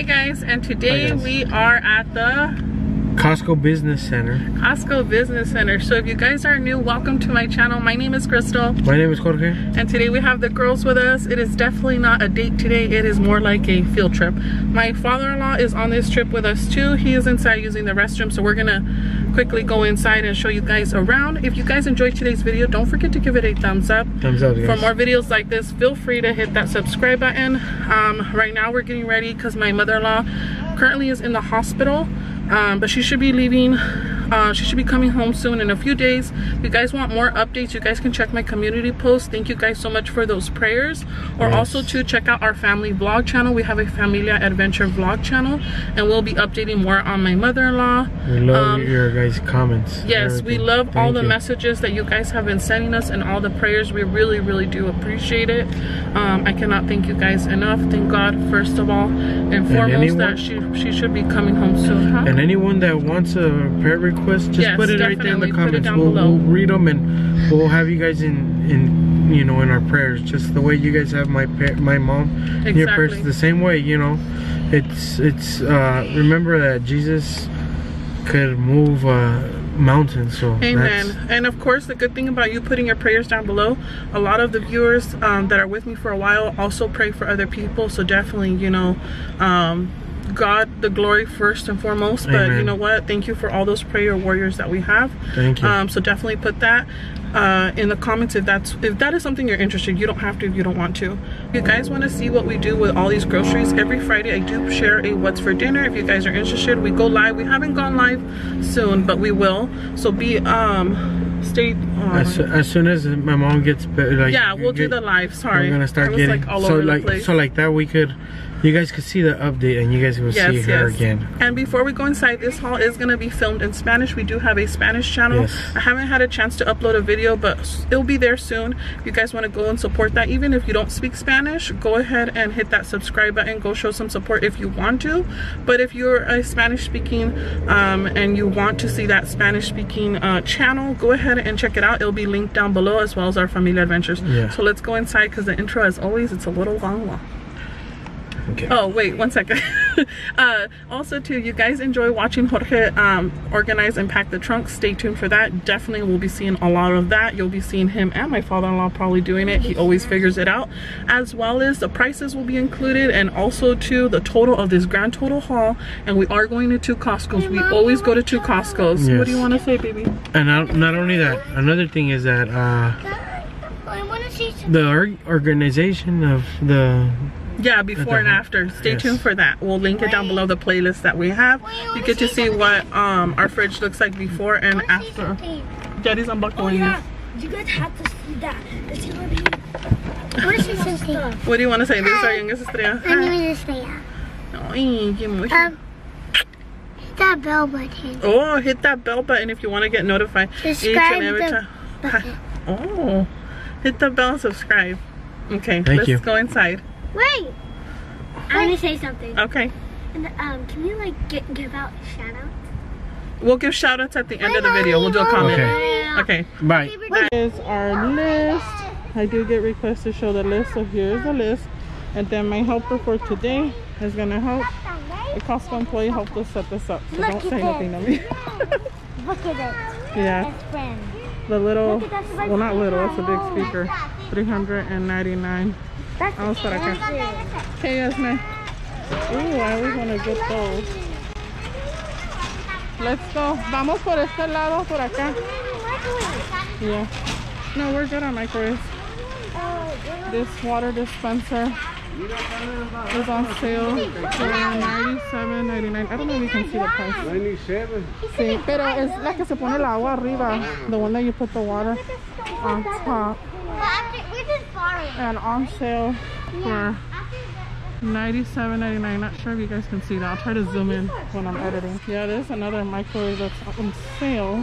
Hi guys, and today guys. we are at the Costco Business Center. Costco Business Center. So if you guys are new, welcome to my channel. My name is Crystal, My name is Jorge. and today we have the girls with us. It is definitely not a date today. It is more like a field trip. My father-in-law is on this trip with us too. He is inside using the restroom, so we're gonna quickly go inside and show you guys around. If you guys enjoyed today's video, don't forget to give it a thumbs up. Thumbs up, guys. For more videos like this, feel free to hit that subscribe button. Um, right now we're getting ready because my mother-in-law currently is in the hospital, um, but she should be leaving. Uh, she should be coming home soon in a few days. If you guys want more updates, you guys can check my community post. Thank you guys so much for those prayers. Or Yes. also to check out our family vlog channel. We have a Familia Adventure vlog channel and we'll be updating more on my mother-in-law. We love Um, your guys' comments. and Yes, we love all the you. messages that you guys have been sending us and all the prayers. We really, really do appreciate it. Um, I cannot thank you guys enough. Thank God, first of all, and foremost, anyone- that she she should be coming home soon. Huh? And anyone that wants a prayer request, just Yes, put it right there in the definitely. Put it comments. We'll, below. we'll read them and we'll have you guys in, in you know, in our prayers. Just the way you guys have my my mom in your prayers, the same way. You know, it's it's. uh Remember that Jesus could move uh mountains. So Amen. And of course, the good thing about you putting your prayers down below, a lot of the viewers um, that are with me for a while also pray for other people. So definitely, you know, um, God the glory first and foremost. But you know what? Thank you for all those prayer warriors that we have. Thank you. Um, so definitely put that uh, in the comments if that's if that is something you're interested. You don't have to if you don't want to. If you guys want to see what we do with all these groceries every Friday, I do share a what's for dinner. If you guys are interested, we go live. We haven't gone live soon, but we will. So be um stay. Um, as, as soon as my mom gets better, like yeah, we'll do the live. Sorry, We're gonna start getting like all so over like the place. so like that we could, you guys could see the update and you guys will see her again. And before we go inside, this haul is going to be filmed in Spanish. We do have a Spanish channel. Yes. I haven't had a chance to upload a video, but it'll be there soon. If you guys want to go and support that, even if you don't speak Spanish, go ahead and hit that subscribe button. Go show some support if you want to. But if you're a Spanish speaking um, and you want to see that Spanish speaking uh, channel, go ahead and check it out. It'll be linked down below as well as our Familia Adventures. Yeah. So let's go inside because the intro, as always, it's a little long, long. Okay. Oh wait, one second. uh, also, too, you guys enjoy watching Jorge um, organize and pack the trunk. Stay tuned for that. Definitely, we'll be seeing a lot of that. You'll be seeing him and my father-in-law probably doing it. He always figures it out. As well as the prices will be included, and also too the total of this grand total haul. And we are going to two Costco's. We always go to two Costco's. What do you want to say, baby? And not, not only that, another thing is that uh, I want to see the organization of the Yeah, before and after. Stay Yes. tuned for that. We'll link it down below the playlist that we have. You get to see what um, our fridge looks like before and I wanna see after. something. Daddy's Oh yeah, you guys have to see that. Let's see what he. I want to see something. What do you want to say? This is our youngest Estrella. My name is Estrella. Ay, qué mucho. Um, hit that bell button. Oh, hit that bell button if you want to get notified each Subscribe and every the time. button. Oh, hit the bell and subscribe. Okay, Thank let's you. go inside. Wait. I want to say something. Okay. And um, can you like get, give out shout outs? We'll give shout outs at the end of the video. We'll do a comment. Okay. Okay. bye. Here's our list. I do get requests to show the list, so here's the list. And then my helper for today is gonna help. The Costco employee helped us set this up, so Look don't at say nothing to me. Look at it. yeah, Best friend. the little, Look at that. well not little, it's a big speaker. 399. Okay, Yasmin. Ooh, I always want to get those. Let's go. Vamos por este lado, por acá. Yeah. No, we're good on microwaves. This water dispenser is on sale for $97.99. I don't know if you can see the price. 97. Sí, pero es la que se pone el agua arriba. The one that you put the water on top. We're just borrowing. And on sale for $97.99. Not sure if you guys can see that. I'll try to zoom in when I'm editing. Yeah, there's another microwave that's on sale.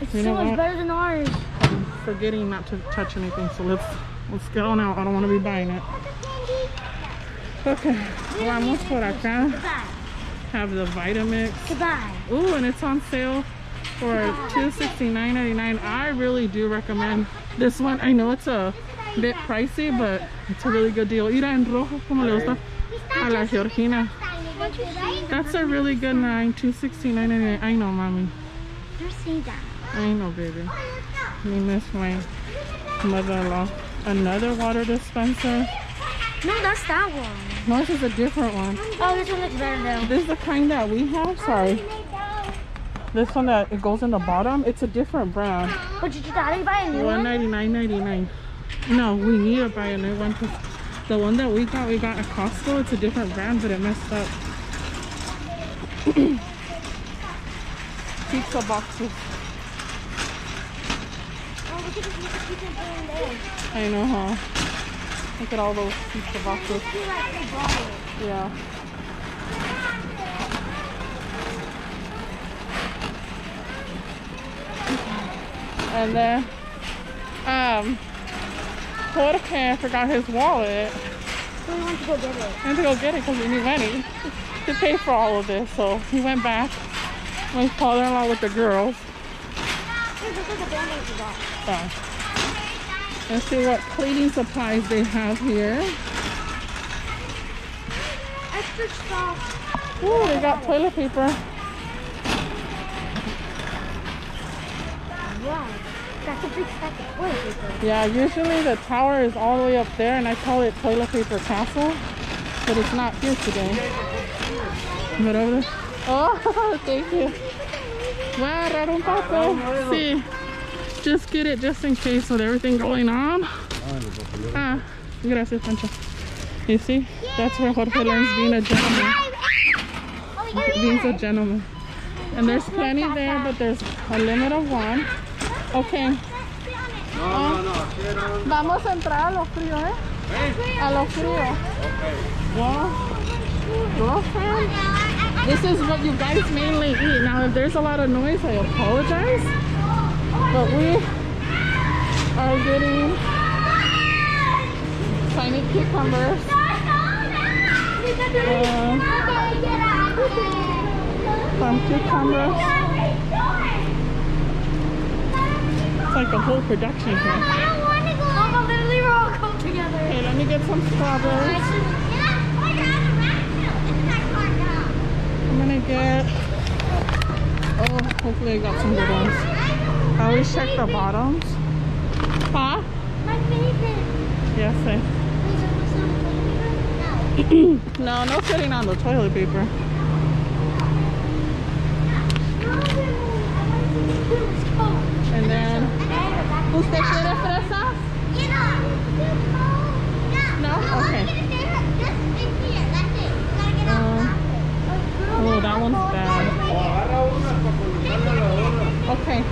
It's You so much what? better than ours. I'm forgetting not to touch anything, so let's let's get on out. I don't want to be buying it. Okay, vamos por acá. Goodbye. Have the Vitamix. Goodbye. Ooh, and it's on sale for $269.99. I really do recommend this one. I know it's a bit pricey, but it's a really good deal. Mira en rojo como le gusta a la Georgina. That's a really good nine, two sixty nine. I know, mommy. I know, baby. Me miss my mother-in-law. Another water dispenser. No, that's that one. No, this is a different one. Oh, this one looks better though. This is the kind that we have. Sorry. This one that it goes in the bottom. It's a different brand. But did you daddy buy a new One one? ninety nine ninety nine. No, we need to buy a new one because the one that we got, we got at Costco. It's a different brand, but it messed up. Pizza boxes. Oh, look at this little pizza thing there. I know, huh? Look at all those pizza boxes. You like the bottle. Yeah. And then, um, Jorge forgot his wallet. So we want to go get it. I had to go get it because we need money to pay for all of this. So he went back. My father-in-law with the girls. Here's look at the band-aids we got. So, let's see what cleaning supplies they have here. Extra stuff. Ooh, they got toilet paper. Wow. That's a big stack of toilet paper. Yeah, usually the tower is all the way up there and I call it toilet paper castle. But it's not here today. But over there. Oh, thank you. Wow, paso. Sí. Just get it just in case with everything going on. Ah, gracias, Pancho. You see? That's where Jorge learns being a gentleman. Oh, Being a gentleman. And there's plenty there, but there's a limit of one. Okay. Ah. Vamos a entrar a lo frío, ¿eh? A lo frío. Wow. Girlfriend, this is what you guys mainly eat. Now, if there's a lot of noise, I apologize. But we are getting tiny cucumbers. Uh, some cucumbers. It's like a whole production here. I don't want to go. Mama, literally we're all come together. Okay, let me get some strawberries. Oh, I'm gonna get. Oh, hopefully I got some good ones. I always check the bottoms. Huh? My favorite. Yes, I. No, no sitting on the toilet paper. And then, ¿usted quiere fresas? No? Okay. Um, oh, that one's bad. Okay.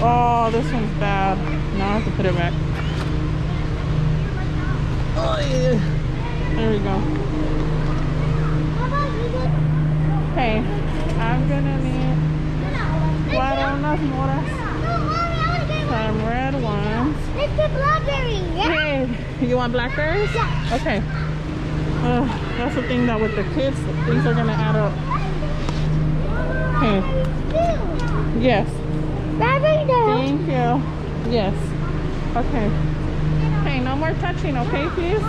Oh, this one's bad. Now I have to put it back. Oh, yeah. There we go. Okay, I'm gonna need some red ones. Let's get blackberry, yeah? Hey, you want blackberries? Yeah. Okay. Uh, that's the thing that with the kids, things are gonna add up. Okay. Yes. Thank you. Yes. Okay. Okay, no more touching, okay, please?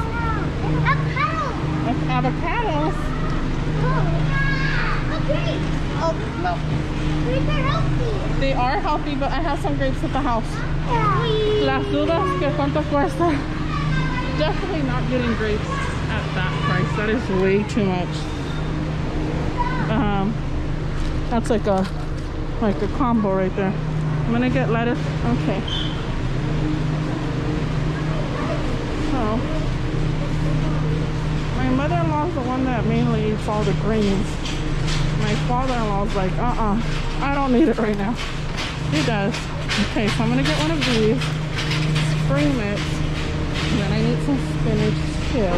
That's avocados. Oh, no. They are healthy, but I have some grapes at the house. Las dudas que cuánto cuesta. Definitely not getting grapes at that price. That is way too much. Um, that's like a like a combo right there. I'm gonna get lettuce. Okay. So my mother-in-law's the one that mainly eats all the greens. My father-in-law's like, uh-uh, I don't need it right now. He does. Okay, so I'm gonna get one of these. Spring mix. And then I need some spinach too.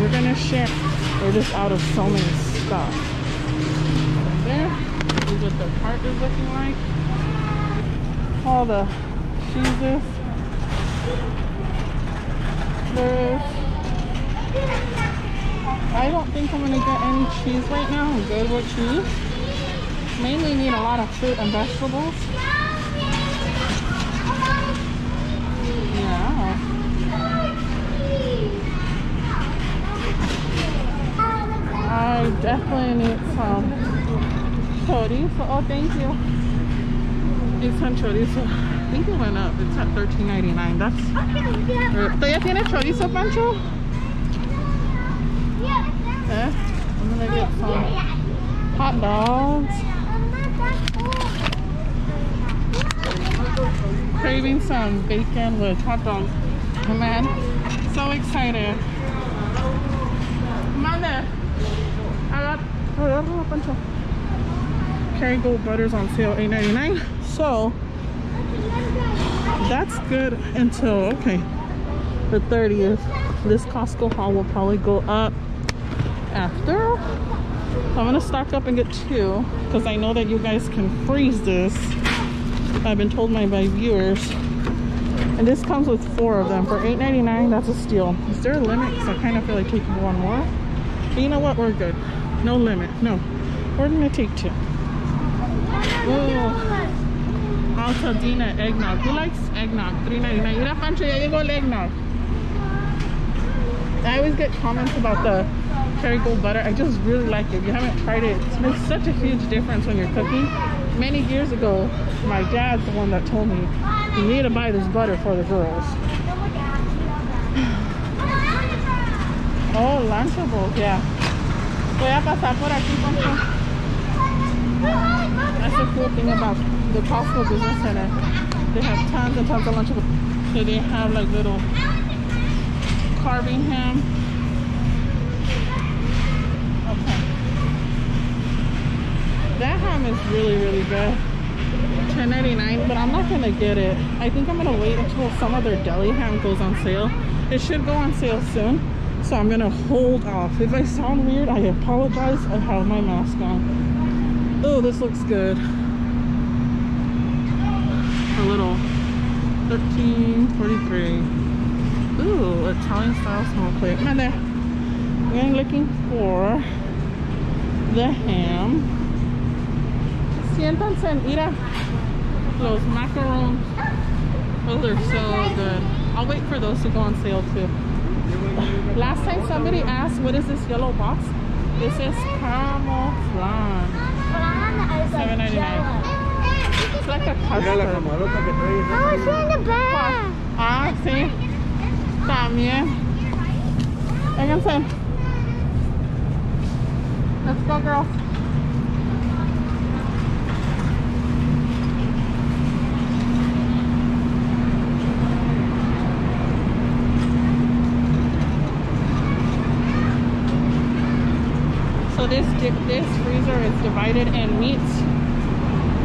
We're gonna share. We're just out of so many stuff. And there. This is what the cart is looking like. All the cheeses. There's I don't think I'm gonna get any cheese right now. I'm good with cheese. Mainly need a lot of fruit and vegetables. Yeah. I definitely need some chorizo. Oh, thank you. Need some chorizo. I think it went up. It's at $13.99. That's. ¿Todavía tiene chorizo, Pancho? Eh? I'm gonna get some hot dogs. Craving some bacon with hot dogs. Oh, man, so excited. Mother, I got oh, a bunch of Kerrygold butters on sale, $8.99. So that's good until okay the 30th. This Costco haul will probably go up after. I'm gonna stock up and get two because I know that you guys can freeze this. I've been told by my viewers. And this comes with four of them for $8.99. That's a steal. Is there a limit? Because I kind of feel like taking one more. But you know what? We're good. No limit. No. We're gonna take two. Ooh. Alta Dena eggnog. Who likes eggnog? $3.99. Mira, Pancho, ya llegó el eggnog. I always get comments about the Kerrygold butter. I just really like it. If you haven't tried it, it makes such a huge difference when you're cooking. Many years ago, my dad's the one that told me, you need to buy this butter for the girls. Oh, Lunchables, yeah. Voy a pasar por aquí, Pancho. That's the cool thing about the Costco Business Center. They have tons and tons of Lunchables. So they have like little carving ham. Okay. That ham is really, really good. $10.99, but I'm not gonna get it. I think I'm gonna wait until some other deli ham goes on sale. It should go on sale soon, so I'm gonna hold off. If I sound weird, I apologize. I have my mask on. Oh, this looks good. A little 13.43. Ooh, Italian style small plate. There. we're looking for the ham. Siéntanse and eat a those macarons. Those are so good. I'll wait for those to go on sale too. Last time somebody asked, what is this yellow box? This is caramel flan. $7.99. It's like a Mira la custard. camarota que trae. Oh, it's in the bag. Ah, sí. También. Vénganse. Let's go, girls. So this freezer is divided in meats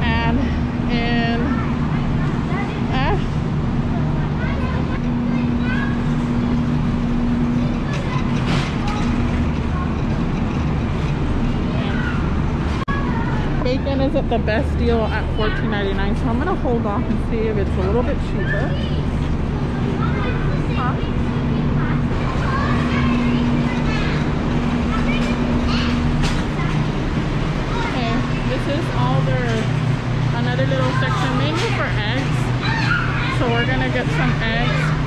and in eh, Bacon isn't the best deal at $14.99, so I'm gonna hold off and see if it's a little bit cheaper. Huh? Okay, this is all their another little section mainly for eggs. So we're gonna get some eggs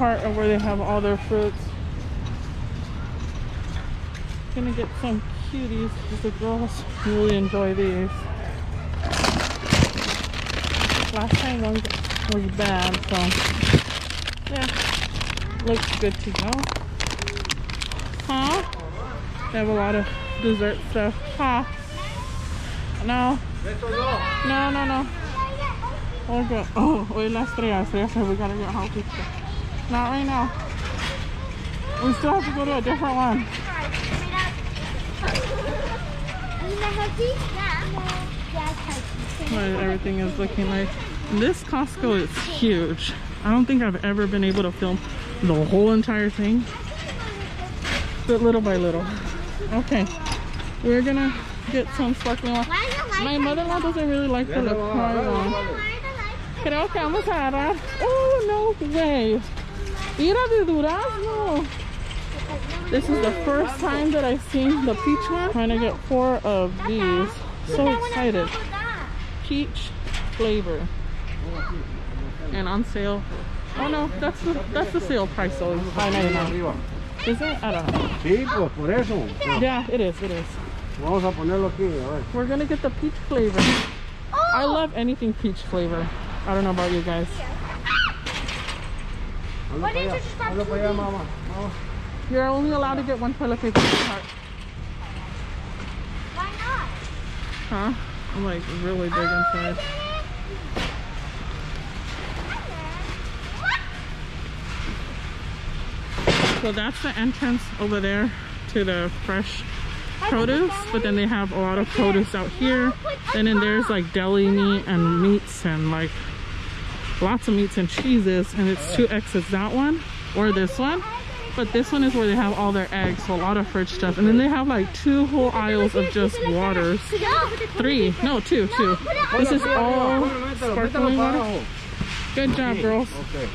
part of where they have all their fruits. Gonna get some cuties because the girls really enjoy these. Last time one was bad, so yeah, looks good to go. Huh? They have a lot of dessert stuff. Huh? No. No, no, no. Oh, let's three hours. Three hours. We gotta get pizza. Not right now. We still have to go to a different one. What everything is looking like. This Costco is huge. I don't think I've ever been able to film the whole entire thing. But little by little. Okay. We're gonna get some sparkling water. My mother-in-law doesn't really like the LaCroix one. Creo que vamos a agarrar. Oh, no way. Mira de durazno. This is the first time that I've seen the peach one. trying to get four of these. So excited. Peach flavor. And on sale. Oh no, that's the that's the sale price though. It's $5.99. Is it? I don't know. Sí, pues por eso. Yeah, it is, it is. Vamos a ponerlo aquí, a ver. We're gonna get the peach flavor. I love anything peach flavor. I don't know about you guys. Hazlo Why didn't you just stop Hazlo para allá, mamá. You're only allowed to get one toilet paper cart. Why not? Huh? I'm like really big inside. So that's the entrance over there to the fresh produce, but then they have a lot of produce out here. And then there's like deli meat and meats and like lots of meats and cheeses. And it's two exits, that one or this one. But this one is where they have all their eggs, so a lot of fridge stuff. And then they have like two whole aisles of just waters. Three, no, two, two. This is all Mételo, mételo sparkling water. Good job, girls. Ok.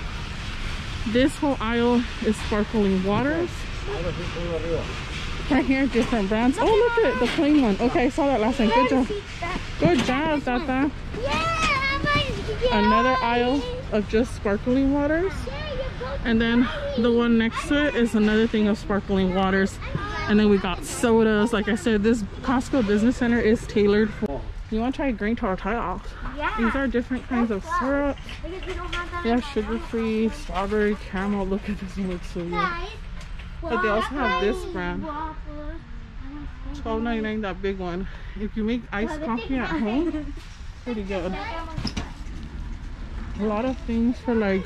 This whole aisle is sparkling waters. Ahora sí, ponlo arriba. Right here, different brands. Oh, look at the plain one. Okay, I saw that last time. Good job. Good job, Tata. Another aisle of just sparkling waters. And then the one next to it is another thing of sparkling waters. And then we got sodas. Like I said, this Costco Business Center is tailored for. You want to try green tortillas? Oh, these are different kinds of syrup. Yeah, sugar-free, strawberry, caramel. Look at this one, looks so good. But they also have this brand. Twelve ninety nine, that big one. If you make iced coffee at home, pretty good. A lot of things for like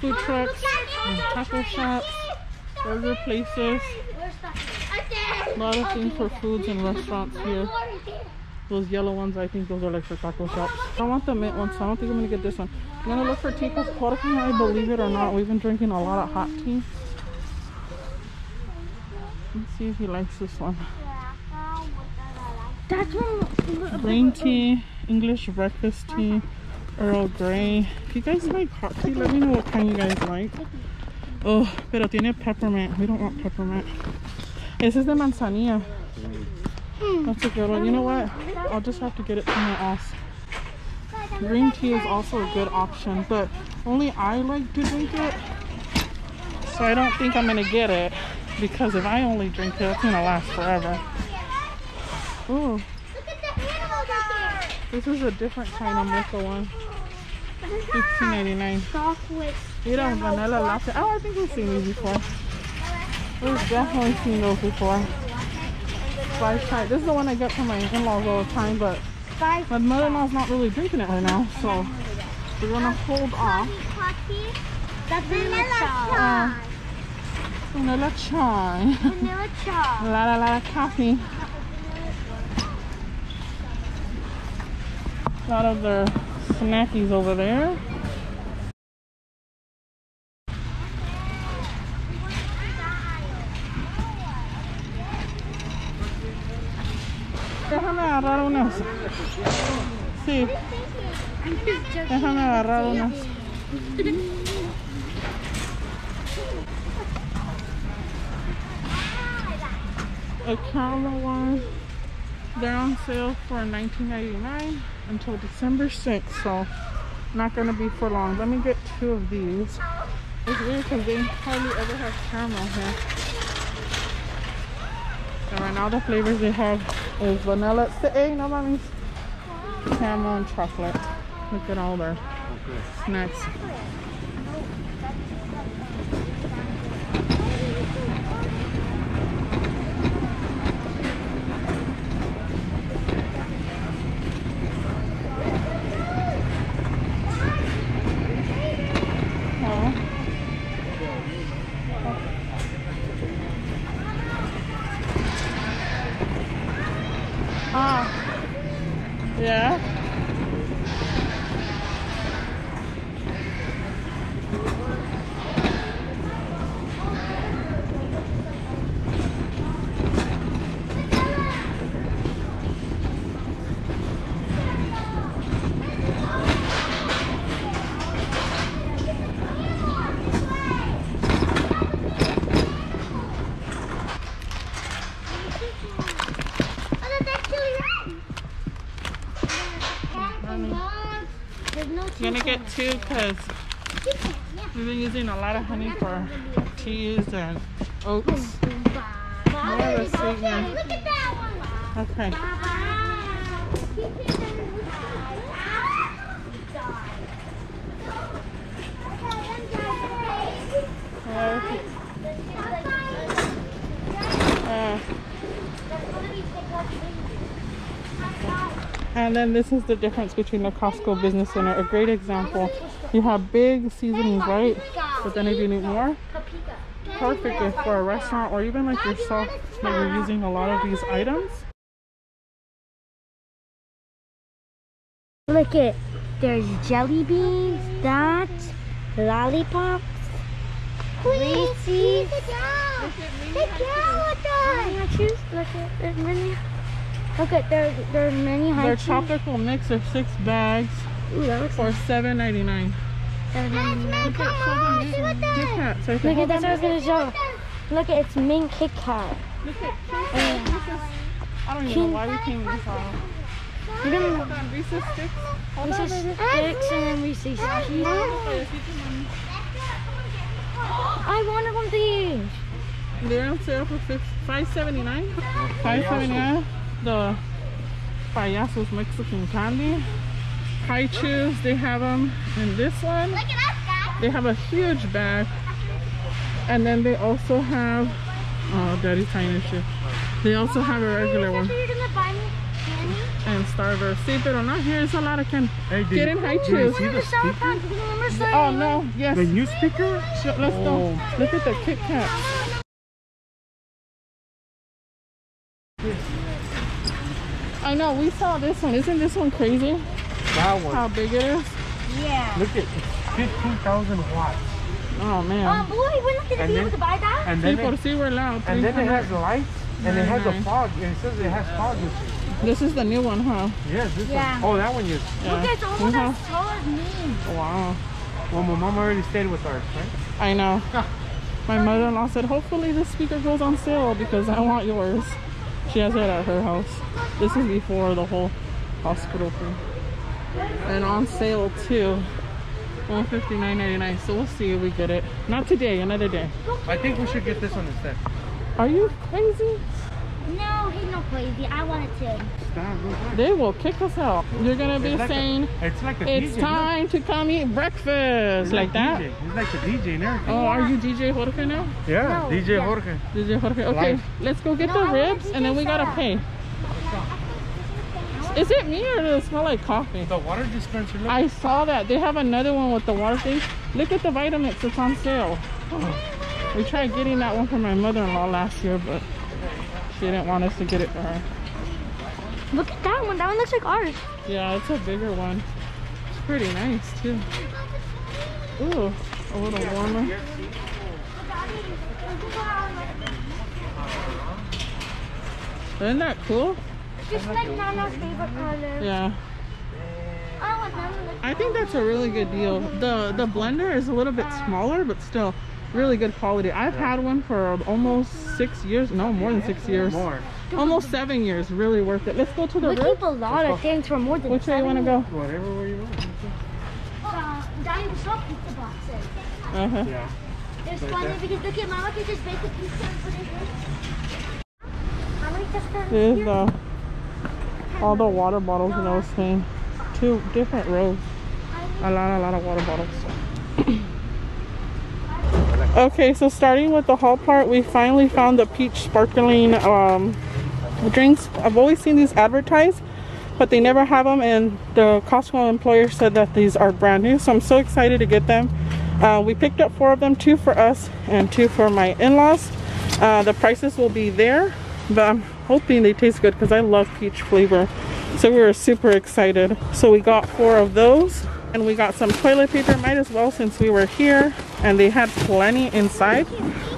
food trucks, taco shops, burger places. A lot of things for foods and restaurants here. Those yellow ones, I think those are like for taco shops. I want the mint ones, so I don't think I'm gonna get this one. I'm gonna look for because I, believe it or not, we've been drinking a lot of hot tea. Let's see if he likes this one. Green tea, English breakfast tea, Earl Grey. If you guys like hot tea, let me know what kind you guys like. Oh, pero tiene peppermint. We don't want peppermint. This is the manzanilla. That's a good one. You know what? I'll just have to get it somewhere else. Green tea is also a good option, but only I like to drink it. So I don't think I'm gonna get it because if I only drink it, it's gonna last forever. Ooh, Look at the animals out there. this is a different kind of mocha one. Fifteen ninety nine. Chocolate. Mira, vanilla latte. Oh, I think we've seen these before. We've definitely seen those before. Five type. This is the one I get from my in-laws all the time, but my mother-in-law's not really drinking it right now, so we're gonna hold off. That's vanilla Uh, chai. Vanilla chai. Vanilla chai. La la la coffee. A lot of their snackies over there. Déjame agarrar unas. Sí, déjame agarrar unas. a caramel one. They're on sale for $19.99 until December 6th, so not gonna be for long. Let me get two of these. It's weird because they hardly ever have caramel here. And right now the flavors they have is vanilla. Hey, no mommies. Caramel and chocolate. Look at all their snacks. Aw. Ah. Yeah. Oh, that's chili red. There's two because we've been using a lot of honey for teas and oats. More of a sweetener. Look at that one. Okay. Uh, uh, and then this is the difference between the Costco Business Center. A great example. You have big seasonings, right? But then if you need more, perfect if for a restaurant or even like yourself that you're using a lot of these items. Look at there's jelly beans, that, lollipops, Reese's. Look at Look at there's many. Look at there there's many high Their tropical mix of six bags Ooh, that looks for seven ninety nine. Look Kit Kats. I Look at that's what I was gonna show. Look at it's mint Kit Kat. Look at Reese's. I don't even know why we came this aisle. You're gonna Hold on, Reese's sticks. Hold on, Reese's baby. sticks and then Reese's pieces. Okay, feed your mommy. I wanted one of these. They're on sale for fif- $5.79. $5.79. The Payasos Mexican candy. Hi-Chews, they have them in this one. Look at us, guys. They have a huge bag. And then they also have, oh, daddy's tiny shit. They also have a regular one. You're gonna buy me candy? And Starburst. See, but not here. It's a lot of candy. Hey, Get in Hi-Chews. One of the sour pants. Remember saying? Oh, no. Yes. The new speaker? Let's go. Look at the Kit Kat. I know, we saw this one. Isn't this one crazy? That one. How big it is? Yeah. Look at it's 15,000 watts. Oh man. Oh man. boy, we're not gonna And be then- able to buy that. And See, then por it, si we're loud. and then it has lights and it has a fog. And it says it has fog with it. This is the new one, huh? Yes, this Yeah. one. Oh, that one, is. Yeah. Look, it's almost Mhm. as tall as me. Wow. Well, my mom already stayed with ours, right? I know. My mother-in-law said, hopefully this speaker goes on sale because I want yours. She has it at her house. This is before the whole hospital thing. And on sale too. $159.99. So we'll see if we get it. Not today, another day. I think we should get this one instead. Are you crazy? No, he's not crazy. I wanted to. Stop, look, look. They will kick us out. You're gonna be It's like a- saying, it's like a it's DJ. time to come eat breakfast. It's Like that? DJ. It's like the DJ and everything. Oh, are you DJ Jorge now? Yeah, No, DJ yeah. Jorge. DJ Jorge. Okay, Live. let's go get No, the ribs and then we gotta DJ pay. Is it me or does it smell like coffee? The water dispenser, look. I saw that. They have another one with the water thing. Look at the Vitamix. It's on sale. We tried getting that one for my mother-in-law last year, but she didn't want us to get it for her. Look at that one. That one looks like ours. Yeah, it's a bigger one. It's pretty nice too. Ooh, a little warmer. Isn't that cool? Just like Nana's favorite color. Yeah. Oh, I. I think that's a really good deal. The the blender is a little bit smaller, but still really good quality. I've had one for almost six years. No, more than six years. More. Almost seven years. Really worth it. Let's go to the We rib. keep a lot of things for more than Which way you want to go? Whatever way you want. Uh, giant saw pizza boxes. Uh-huh. Yeah. It's Right funny there. because look at Mama can just bake a pizza and put it here. Mama just got There's uh, all the water bottles that I was saying. Two different rows. A lot, a lot of water bottles. Okay, so starting with the haul part, we finally found the peach sparkling um, drinks. I've always seen these advertised, but they never have them. And the Costco employer said that these are brand new, so I'm so excited to get them. Uh, we picked up four of them, two for us and two for my in-laws. Uh, the prices will be there, but I'm hoping they taste good because I love peach flavor. So we were super excited. So we got four of those and we got some toilet paper, might as well since we were here and they had plenty inside.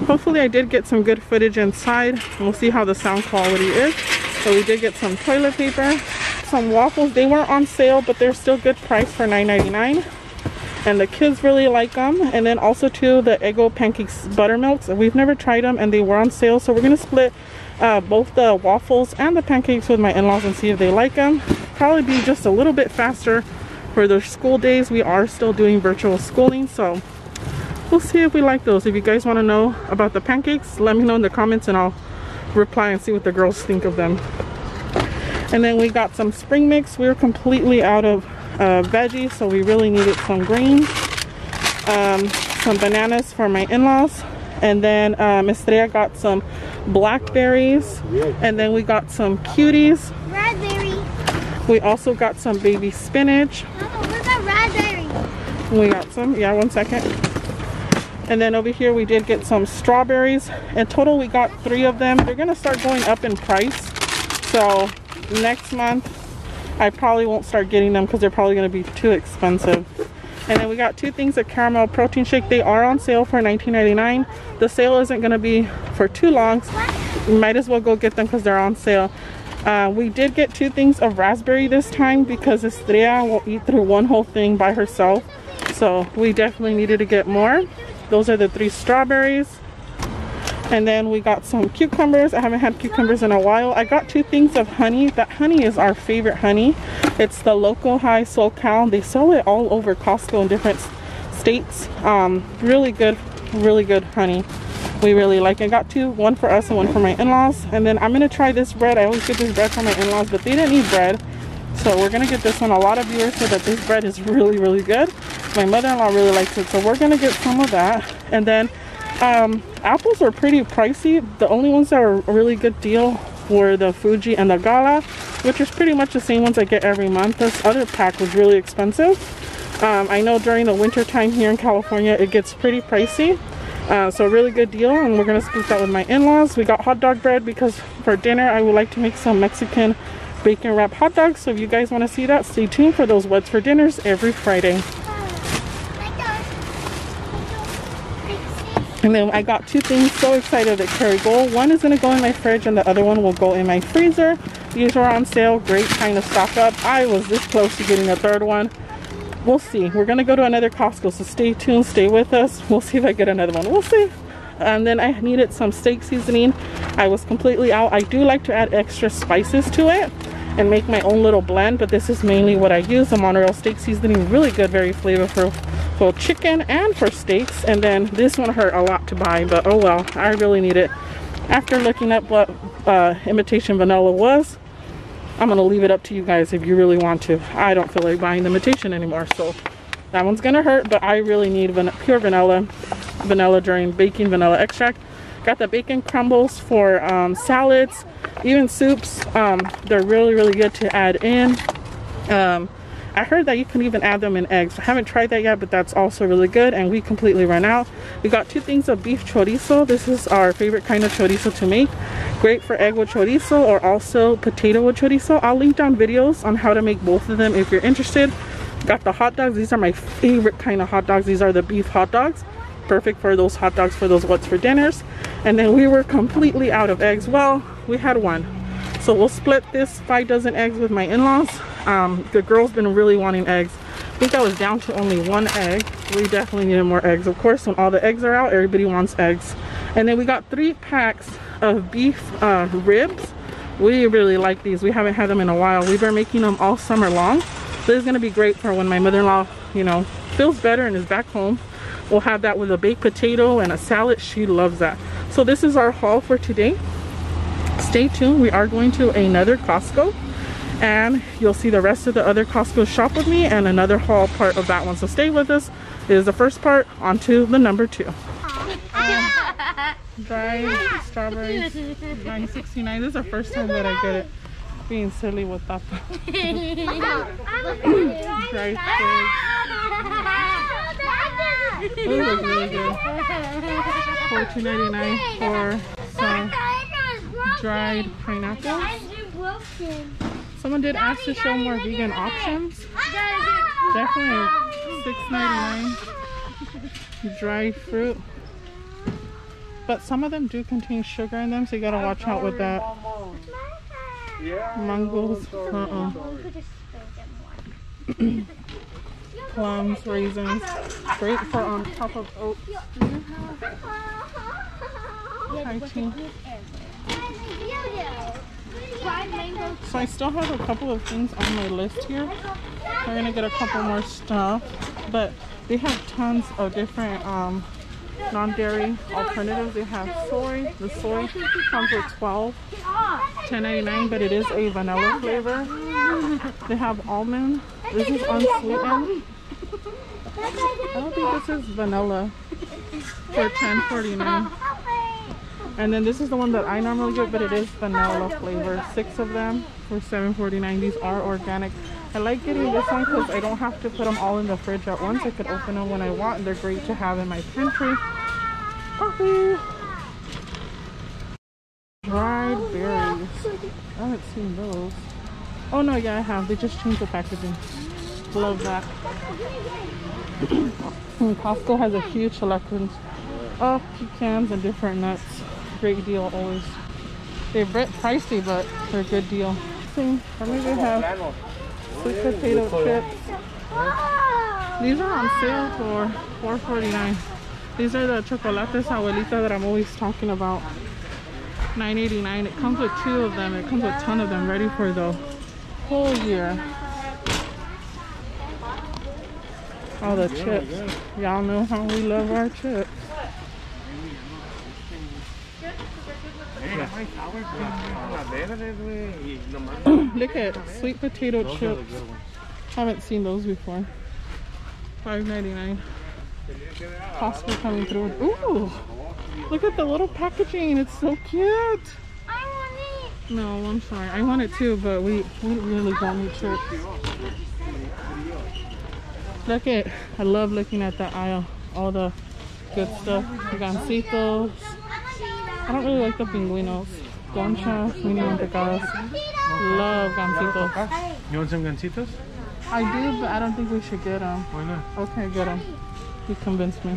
Hopefully I did get some good footage inside. We'll see how the sound quality is. So we did get some toilet paper, some waffles. They weren't on sale, but they're still good price for $9.99 and the kids really like them and then also too the Eggo pancakes buttermilks we've never tried them and they were on sale so we're gonna split uh, both the waffles and the pancakes with my in-laws and see if they like them probably be just a little bit faster for their school days we are still doing virtual schooling so we'll see if we like those. If you guys want to know about the pancakes let me know in the comments and I'll reply and see what the girls think of them. And then we got some spring mix. We were completely out of uh, veggies so we really needed some greens um, some bananas for my in-laws. And then um, Estrella got some blackberries. And then we got some cuties. We also got some baby spinach. Mama, what about raspberry? we got some yeah one second. And then over here we did get some strawberries. In total we got three of them. They're gonna start going up in price. So next month I probably won't start getting them because they're probably gonna be too expensive. And then we got two things of caramel protein shake. They are on sale for $19.99 the sale isn't gonna be for too long. You might as well go get them because they're on sale uh, we did get two things of raspberry this time because Estrella will eat through one whole thing by herself. So we definitely needed to get more. Those are the three strawberries. And then we got some cucumbers. I haven't had cucumbers in a while. I got two things of honey. That honey is our favorite honey. It's the local high SoCal they sell it all over costco in different states. Um, really good really good honey we really like. I got two one for us and one for my in-laws. And then i'm gonna try this bread. I always get this bread for my in-laws but they didn't eat bread. So we're gonna get this one a lot of viewers said that this bread is really really good. My mother-in-law really likes it so we're gonna get some of that. And then um, apples are pretty pricey. The only ones that are a really good deal were the fuji and the gala which is pretty much the same ones i get every month. This other pack was really expensive. Um, i know during the winter time here in california it gets pretty pricey uh, so a really good deal and we're gonna split that with my in-laws. We got hot dog bread because for dinner i would like to make some mexican bacon wrap hot dogs. So if you guys want to see that stay tuned for those what's for dinners every friday. And then i got two things. So excited at Kerrygold. one is to go in my fridge and the other one will go in my freezer. These are on sale. Great time to stock up. I was this close to getting a third one we'll see. We're gonna go to another costco so stay tuned stay with us. We'll see if i get another one. We'll see. And then i needed some steak seasoning. I was completely out. I do like to add extra spices to it and make my own little blend but this is mainly what i use. The montreal steak seasoning really good very flavorful for chicken and for steaks. And then this one hurt a lot to buy but oh well i really need it. After looking up what uh, imitation vanilla was I'm gonna leave it up to you guys if you really want to. I don't feel like buying the imitation anymore, so that one's gonna hurt. But I really need van pure vanilla, vanilla during baking vanilla extract. Got the bacon crumbles for um, salads, even soups. Um, they're really really good to add in. Um, I heard that you can even add them in eggs. I haven't tried that yet, but that's also really good. And we completely ran out. We got two things of beef chorizo. This is our favorite kind of chorizo to make. Great for egg with chorizo or also potato with chorizo. I'll link down videos on how to make both of them if you're interested. Got the hot dogs. These are my favorite kind of hot dogs. These are the beef hot dogs. Perfect for those hot dogs for those what's for dinners. And then we were completely out of eggs. Well, we had one. So we'll split this five dozen eggs with my in-laws. Um, the girl's been really wanting eggs. I think I was down to only one egg. We definitely needed more eggs. Of course, when all the eggs are out, everybody wants eggs. And then we got three packs of beef uh, ribs. We really like these. We haven't had them in a while. We've been making them all summer long. So this is gonna be great for when my mother-in-law, you know, feels better and is back home. We'll have that with a baked potato and a salad. She loves that. So this is our haul for today. Stay tuned. We are going to another Costco and you'll see the rest of the other Costco shop with me and another haul part of that one. So stay with us. This is the first part. On to the number two. Um, dried strawberries, 9.69. This is the first time that I get it. Being silly with that. dried figs. Those look really good. $14.99 for dried pineapples. Someone did ask to show more vegan options. Definitely $6.99. Dried fruit. But some of them do contain sugar in them, so you gotta watch out with that. Mangos. Uh-uh. Plums, raisins. Great for on top of oats. Hi, tea. So I still have a couple of things on my list here. We're gonna get a couple more stuff, but they have tons of different um, non-dairy alternatives. They have soy. The soy comes with 12, 10.99, but it is a vanilla flavor. They have almond. This is unsweetened. I don't think this is vanilla for 10.49. And then this is the one that I normally get, but it is vanilla flavor. Six of them for $7.49. These are organic. I like getting this one because I don't have to put them all in the fridge at once. I could open them when I want, and they're great to have in my pantry. Coffee. Dried berries. I haven't seen those. Oh no, yeah, I have. They just changed the packaging. Love that. Costco has a huge selection of pecans and different nuts. Great deal always. They're a bit pricey, but they're a good deal. See, I mean they have sweet potato chips. These are on sale for $4.49. These are the chocolates abuelita that I'm always talking about. $9.89. It comes with two of them. It comes with a ton of them ready for the whole year. All the chips. Y'all know how we love our chips. Look at sweet potato chips. Haven't seen those before. $5.99. Costco coming through. Ooh! Look at the little packaging. It's so cute. I want it. No, I'm sorry. I want it too, but we, we really don't need chips. Look at, I love looking at the aisle. All the good stuff. The gansitos. I don't really like the pingüinos. Concha, mini mantecadas. Love gansitos. You want some gansitos? I do, but I don't think we should get them. Why not? Okay, get them. You convinced me.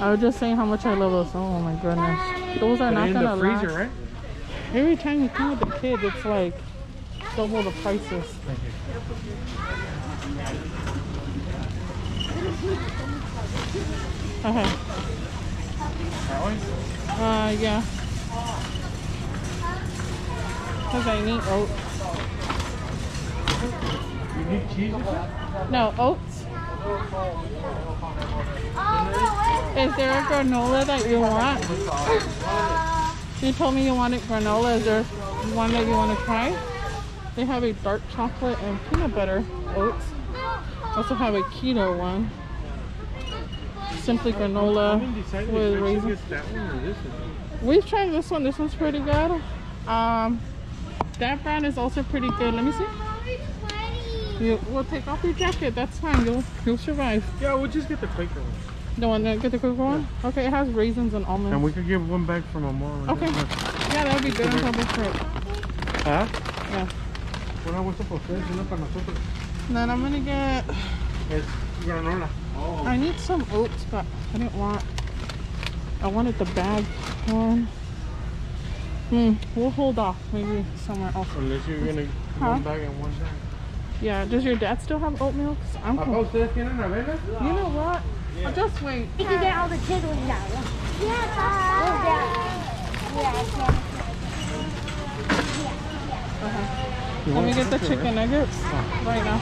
I was just saying how much I love those. Oh my goodness. Those are Put not gonna the freezer, last. right? Every time you come with the kids, it's like double the prices. Okay. Uh, yeah. Cause I need oats. You need cheese? No, oats. Is there a granola that you want? You told me you wanted granola. Is there one that you want to try? They have a dark chocolate and peanut butter oats. Also have a keto one. Simply granola with if I should raisins. get that one or this one. We've tried this one. This one's pretty good. Um, that brand is also pretty good. Let me see. You, we'll take off your jacket. That's fine. You'll you'll survive. Yeah, we'll just get the Quaker one. The one that get the quick one. Okay, it has raisins and almonds. And we could give one back from Amor. Okay. Yeah, that would be good on top of fruit. ¿Ah? Yeah. Una bolsa para ustedes y una para nosotros. Then I'm gonna get. Es granola. I need some oats, but I didn't want. I wanted the bag one. Hmm. We'll hold off. Maybe somewhere else. Unless you're gonna Huh? one bag and one bag. Yeah. Does your dad still have oatmeal? 'Cause I'm. Papá, ¿ustedes tienen avenas? You know what? I'll just wait. You can get all the kid ones out. Let me get the chicken nuggets right now.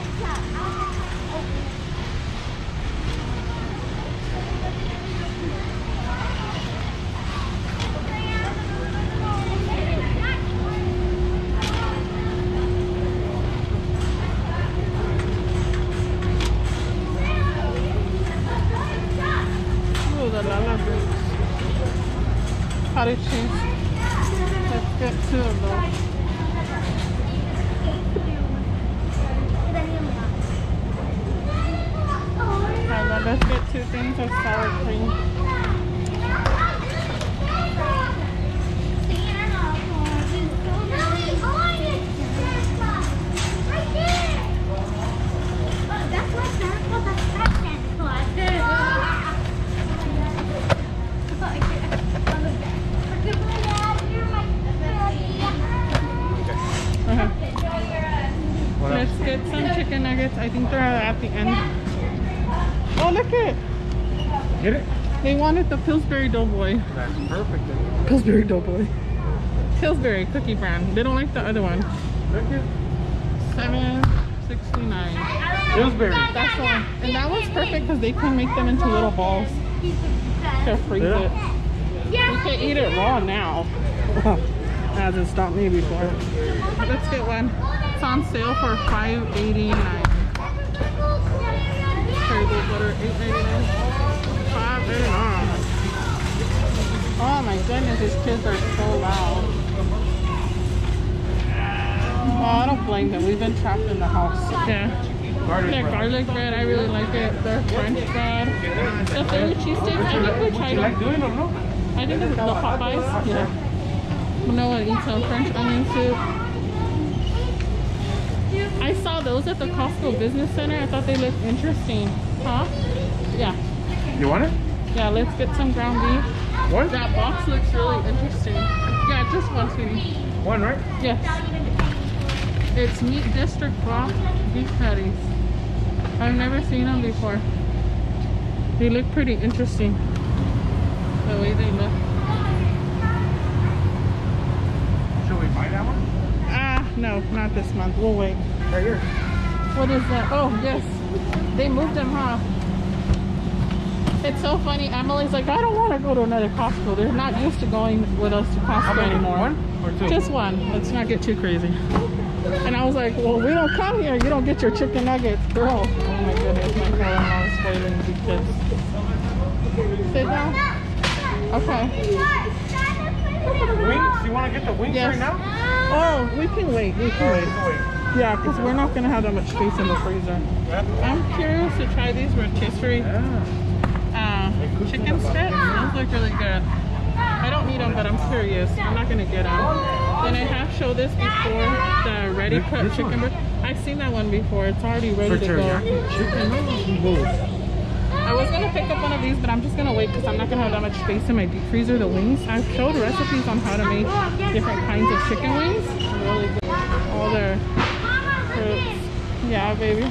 How did Cottage. Let's get two of those. Alright, now let's get two things of sour cream. Let's get some chicken nuggets. I think they're at the end. Oh, look it. Get it? They wanted the Pillsbury Doughboy. That's perfect. then. Pillsbury Doughboy. Pillsbury cookie brand. They don't like the other one. Look at Seven sixty nine. Pillsbury. That's the one. And that one's perfect because they can make them into little balls to freeze Yeah. it. You can eat it raw now. Hasn't stopped me before. Let's get one. On sale for five eighty nine. Caribou butter eight ninety nine. Five eighty nine. Oh my goodness, these kids are so loud. Oh, I don't blame them. We've been trapped in the house. Yeah. Garlic Their garlic bread, I really like it. Their French bread. The Philly cheesesteak, I think we tried like it. doing them, no? I think it's the Popeyes. Yeah. Noah eats some French onion soup. I saw those at the Costco Business Center. I thought they looked interesting. Huh? Yeah. You want it? Yeah, let's get some ground beef. One? That box looks really interesting. Yeah, just one, sweetie. One, right? Yes. It's Meat District Broth beef patties. I've never seen them before. They look pretty interesting. The way they look. Should we buy that one? Ah, no, not this month. We'll wait. Right here. What is that? Oh, yes. They moved them, huh? It's so funny. Emily's like, I don't want to go to another Costco. They're not used to going with us to Costco anymore. One or two? Just one. Let's not get too crazy. And I was like, well, we don't come here. You don't get your chicken nuggets. Girl. Oh my goodness. My father-in-law is spoiling the kids. Sit down. Okay. Wings? You want to get the wings Yes. right now? Oh, we can wait. We can oh, wait. Yeah, because we're not going to have that much space in the freezer. I'm curious to try these rotisserie uh, chicken strips. Those look really good. I don't need them, but I'm curious. I'm not gonna get them. Then I have showed this before, the ready cut chicken breast. I've seen that one before. It's already ready to go. chicken? I was gonna pick up one of these, but I'm just gonna wait because I'm not gonna have that much space in my deep freezer. The wings. I've showed recipes on how to make different kinds of chicken wings. Really good. All their fruits. Yeah, baby.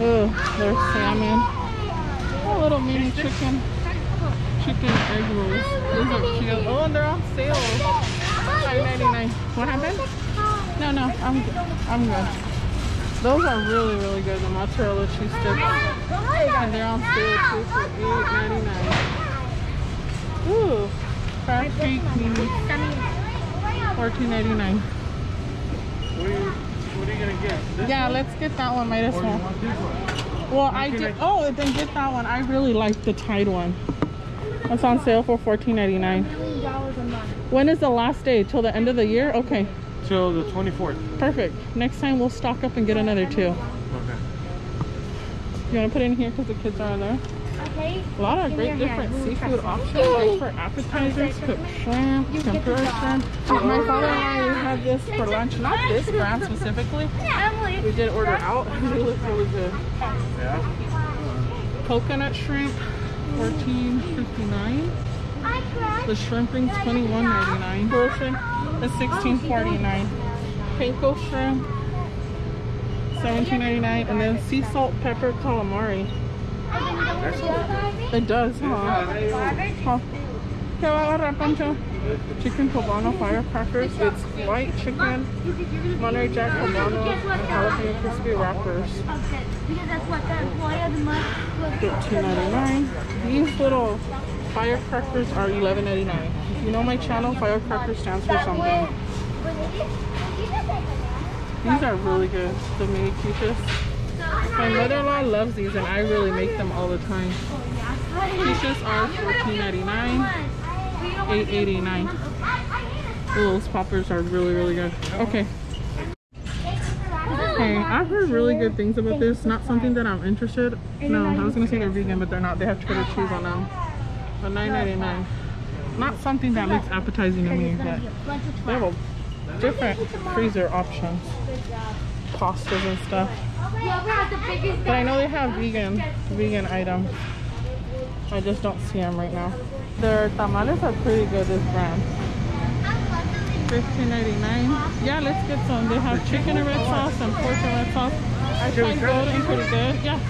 Ugh, there's salmon. A little mini chicken. Chicken egg rolls. Those are cute. Oh, and they're on sale. $5.99. What happened? No, no, I'm good. I'm good. Those are really, really good. The mozzarella cheese sticks. And they're on sale too for $8.99. Ooh. Crab cake mini. $14.99. What are you, what are you going to get? This Yeah, one? let's get that one. Might as Or well. this one? Well, I did. I- Oh, then get that one. I really like the Tide one. It's on sale for $14.99. When is the last day? Till the end of the year? Okay, Till the 24th. perfect. Next time we'll stock up and get another two. Okay. You want to put it in here because the kids are in there? A lot of great different seafood options. Great for appetizers, cooked shrimp, tempura shrimp. My father and I had this for lunch. Not this brand specifically. We did order out. it look really good. Yeah. Coconut shrimp, fourteen fifty nine. The shrimp ring's twenty one ninety nine. Pearl shrimp is sixteen forty nine. Panko shrimp, seventeen ninety nine, and then sea salt pepper calamari. It does, huh? Huh. Chicken poblano firecrackers. It's white chicken, Monterey Jack poblano, and jalapeno crispy wrappers. Okay, because that's what the employee of the month was. Thirteen ninety nine. These little firecrackers are eleven ninety nine. If you know my channel, firecracker stands for something. These are really good. The mini quiches. My mother-in-law loves these, and I really make them all the time. Peaches are $14.99, $8.89. Those poppers are really, really good. Okay. Okay, I've heard really good things about this. Not something that I'm interested. No, I was gonna say they're vegan, but they're not. They have cheddar cheese on them. But $9.99. Not something that looks appetizing to me, but they have different freezer options. Pastas and stuff. But I know they have vegan vegan items. I just don't see them right now. Their tamales are pretty good, this brand. $15.99. Yeah, let's get some. They have chicken and red sauce and pork and red sauce. I both and pretty good. Yeah.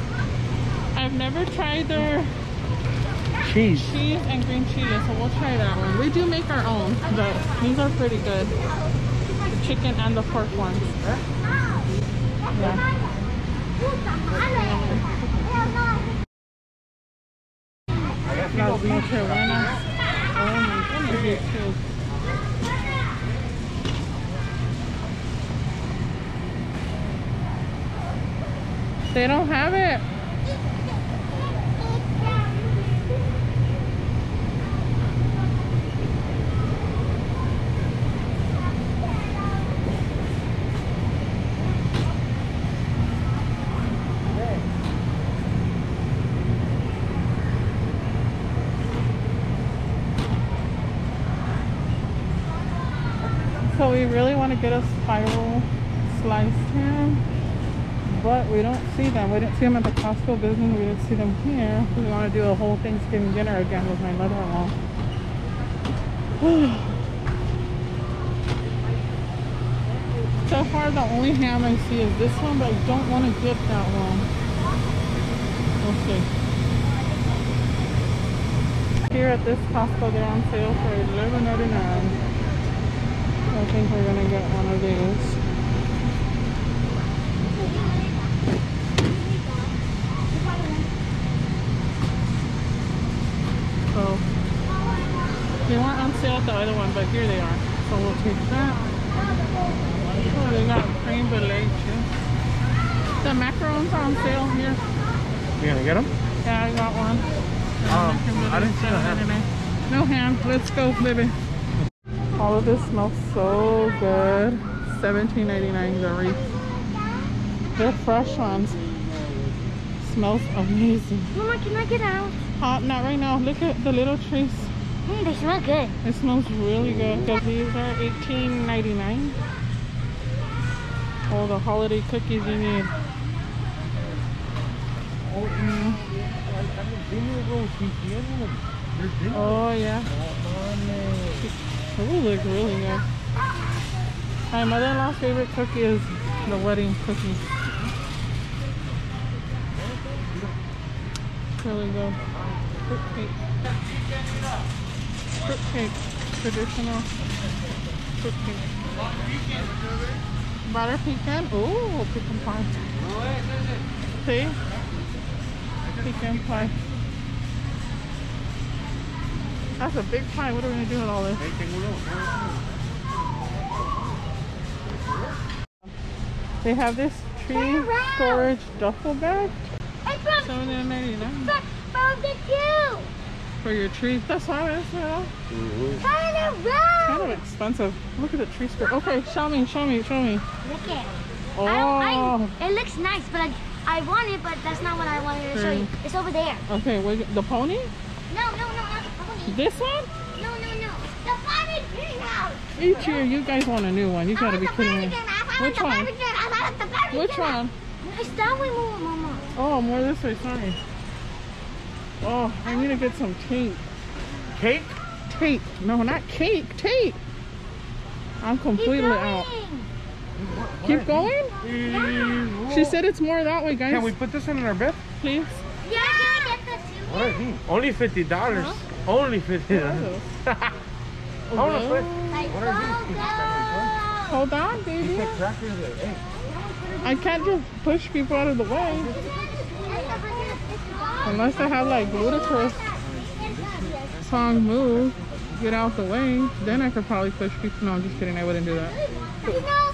I've never tried their Cheese. cheese and green chili, so we'll try that one. We do make our own, but these are pretty good. The chicken and the pork ones. Yeah. They don't have it. So we really want to get a spiral sliced ham, but we don't see them. We didn't see them at the Costco business. We didn't see them here. We want to do a whole Thanksgiving dinner again with my mother-in-law. so far, the only ham I see is this one, but I don't want to get that one. We'll see. Here at this Costco, they're on sale for $11.99. I think we're gonna get one of these. So they weren't on sale at the other one, but here they are. So we'll take that. Oh, they got creme brulee too. The macarons are on sale here. You gonna get them? Yeah, I got one. Um, I didn't see ham. No ham. Let's go, baby. All of this smells so good. $17.99 the wreath. They're fresh ones. Smells amazing. Mama, can I get out? Hot, not right now. Look at the little trees. Mm, they smell good. It smells really good because these are $18.99. All the holiday cookies you need. Mm. Oh yeah. Look really good. My mother-in-law's favorite cookie is the wedding cookie. Really good. Fruit cake. Fruit. Traditional fruit cake. Butter pecan. Oh, pecan pie. See? Pecan pie. That's a big pie. What are we gonna do with all this? They have this tree storage duffel bag. It's from, Seven ninety nine from, from the queue. for your trees. That's why it's uh, Turn kind of expensive. Look at the tree skirt. Okay, show me, show me, show me. Look it. Oh, I I, it looks nice, but I, I want it, but that's not what I wanted to show you. It's over there. okay. Wait, the pony? No, no, no, not the pony. This one? No, no, no. The Barbie dream house. Each year, you guys want a new one. You I gotta be kidding me. dream house. I want Which one? Barbie dream house. I want the Barbie Which dream house. one? It's that way, Mama, Mama. Oh, more this way. Sorry. Oh, I need to get some tape. Cake? Tape. No, not cake. Tape. I'm Keep completely out. going. Keep going? She said it's more that way, guys. Can we put this one in our bed? please? Yeah. Can I get the two? What is he? Only fifty dollars. Huh? Only fifty dollars. Hold on, What are these? Hold on, baby. The crackers are hey. I can't just push people out of the way. Unless I have like Ludacris song move, get out the way, then I could probably push people. No, I'm just kidding. I wouldn't do that. You know,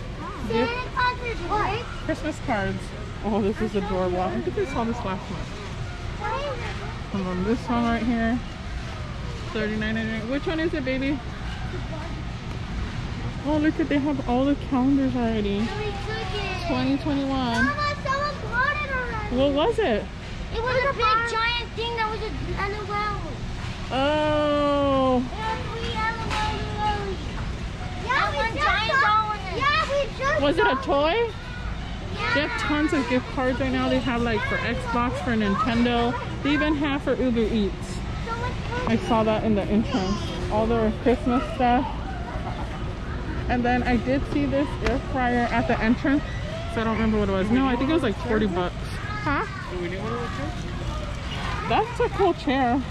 Santa Claus is what? Christmas cards. Oh, this is adorable. I think I saw this last month. And then this one right here, $39.99. Which one is it, baby? Oh, look at they have all the calendars already. 2021. Mama, someone bought it already. What was it? It was a big giant thing that was a LOL. Oh, There are three LOLs. Yeah, we just Yeah, we just was it a toy? Yeah. They have tons of gift cards right now. They have like for Xbox, for Nintendo. They even have for Uber Eats. So much I saw that in the entrance. All their Christmas stuff. And then I did see this air fryer at the entrance. So I don't remember what it was. No, I think it was like 40 bucks. Huh? Do we need one of those chairs? That's a cool chair.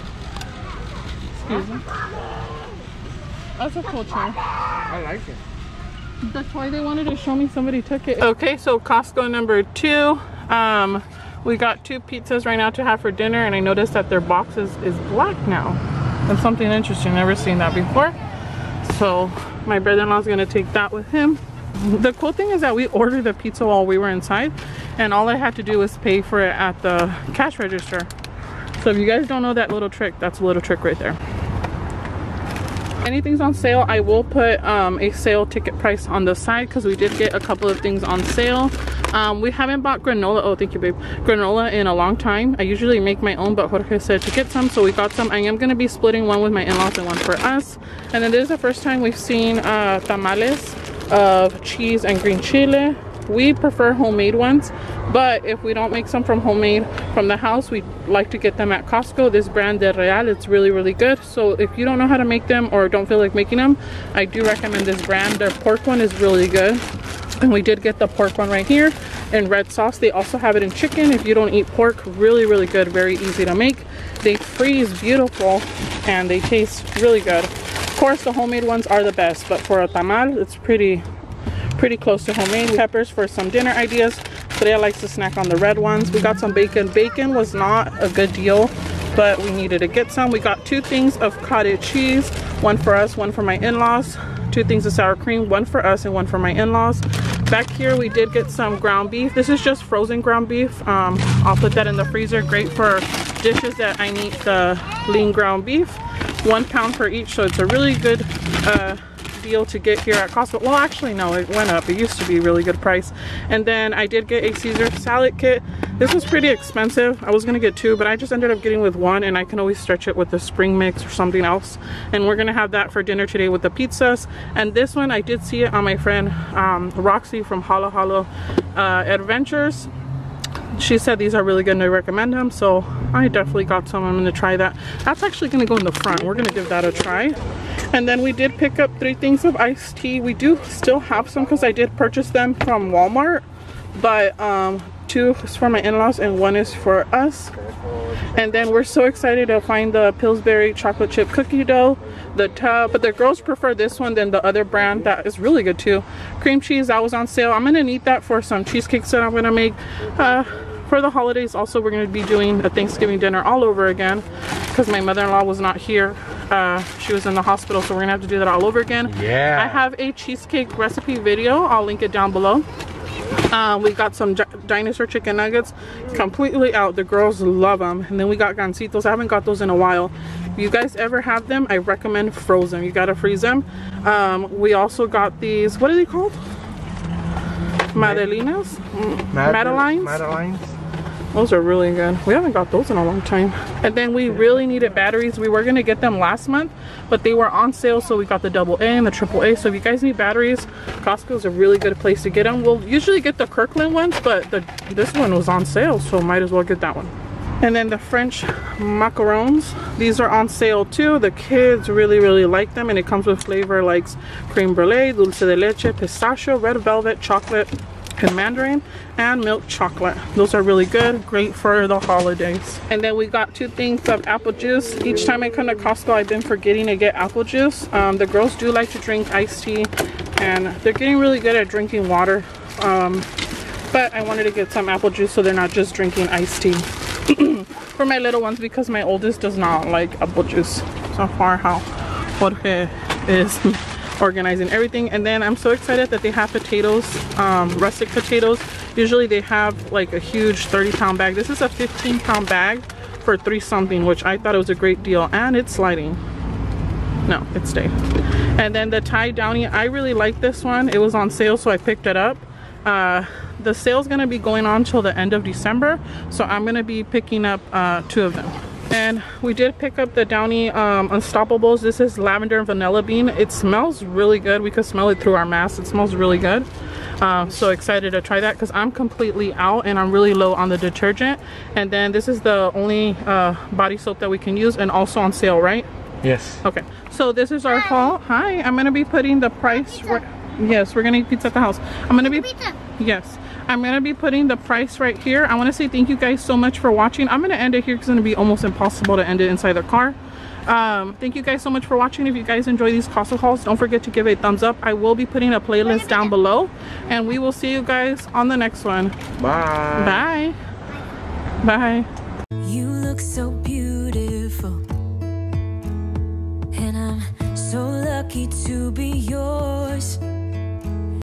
Excuse me. That's a cool chair. I like it. That's why they wanted to show me, somebody took it. Okay, so Costco number two. Um, we got two pizzas right now to have for dinner, and I noticed that their boxes is black now. That's something interesting. Never seen that before. So my brother-in-law's gonna take that with him. The cool thing is that we ordered the pizza while we were inside, and all I had to do was pay for it at the cash register. So if you guys don't know that little trick, that's a little trick right there anything's on sale i will put um, a sale ticket price on the side because we did get a couple of things on sale um, we haven't bought granola. Oh thank you babe. Granola in a long time. I usually make my own but jorge said to get some so we got some. I am going to be splitting one with my in-laws and one for us. And then this is the first time we've seen uh, tamales of cheese and green chile. We prefer homemade ones but if we don't make some from homemade from the house we like to get them at costco. This brand Del Real it's really really good. So if you don't know how to make them or don't feel like making them i do recommend this brand. Their pork one is really good and we did get the pork one right here in red sauce. They also have it in chicken. If you don't eat pork really really good. Very easy to make. They freeze beautiful and they taste really good. Of course the homemade ones are the best but for a tamal it's pretty pretty close to homemade. Peppers for some dinner ideas. Today i like to snack on the red ones. We got some bacon. Bacon was not a good deal but we needed to get some. We got two things of cottage cheese one for us one for my in-laws two things of sour cream one for us and one for my in-laws. Back here we did get some ground beef. This is just frozen ground beef. Um, i'll put that in the freezer. Great for dishes that i need the lean ground beef. One pound for each so it's a really good uh, deal to get here at Costco. Well, actually, no, it went up. It used to be a really good price. And then I did get a Caesar salad kit. This was pretty expensive. I was gonna get two, but I just ended up getting with one and I can always stretch it with the spring mix or something else. And we're gonna have that for dinner today with the pizzas. And this one, I did see it on my friend um, Roxy from Halo Halo uh, Adventures she said these are really good and I recommend them so I definitely got some I'm gonna try that that's actually gonna go in the front we're gonna give that a try and then we did pick up three things of iced tea. We do still have some because I did purchase them from Walmart but um two is for my in-laws and one is for us. And then we're so excited to find the Pillsbury chocolate chip cookie dough the tub but the girls prefer this one than the other brand. That is really good too. Cream cheese that was on sale. I'm gonna need that for some cheesecakes that i'm gonna make. Uh, for the holidays also we're going to be doing a thanksgiving dinner all over again because my mother-in-law was not here. Uh, she was in the hospital so we're gonna have to do that all over again. Yeah. i have a cheesecake recipe video. I'll link it down below. Uh, we got some dinosaur chicken nuggets. Completely out. The girls love them and then we got gansitos. I haven't got those in a while. If you guys ever have them i recommend frozen. You gotta freeze them um, we also got these what are they called? Madelinas? Mm, Madelines? Madelines. Those are really good. We haven't got those in a long time. And then we really needed batteries. We were gonna get them last month, but they were on sale, so we got the double A and the triple A. So if you guys need batteries, Costco is a really good place to get them. We'll usually get the Kirkland ones, but the this one was on sale, so might as well get that one. And then the French macarons. These are on sale too. The kids really, really like them, and it comes with flavor like creme brulee, dulce de leche, pistachio, red velvet, chocolate, and mandarin and milk chocolate. Those are really good great for the holidays. And then we got two things of apple juice. Each time i come to costco i've been forgetting to get apple juice. Um, the girls do like to drink iced tea and they're getting really good at drinking water. Um, but i wanted to get some apple juice so they're not just drinking iced tea. For my little ones because my oldest does not like apple juice. So far how jorge is organizing everything and then i'm so excited that they have potatoes um, rustic potatoes usually they have like a huge 30 pound bag this is a 15 pound bag for three something, which I thought it was a great deal. And it's sliding. No, it stayed. And then the Tide Downy, I really like this one. It was on sale, so I picked it up. Uh, the sale's gonna be going on till the end of December, so I'm gonna be picking up uh, two of them. And we did pick up the Downy um, Unstoppables. This is lavender and vanilla bean. It smells really good. We could smell it through our mask. It smells really good. Uh, so excited to try that because I'm completely out and I'm really low on the detergent. And then this is the only uh, body soap that we can use and also on sale, right? Yes. Okay, so this is our haul. Hi, I'm gonna be putting the price. Pizza. Yes, we're gonna eat pizza at the house. I'm gonna be. Pizza. Yes, I'm gonna be putting the price right here. I want to say thank you guys so much for watching. I'm gonna end it here because it's gonna be almost impossible to end it inside the car. Um, thank you guys so much for watching. If you guys enjoy these Costco hauls, don't forget to give a thumbs up. I will be putting a playlist down below, and we will see you guys on the next one. Bye. Bye. Bye. You look so beautiful, and I'm so lucky to be yours.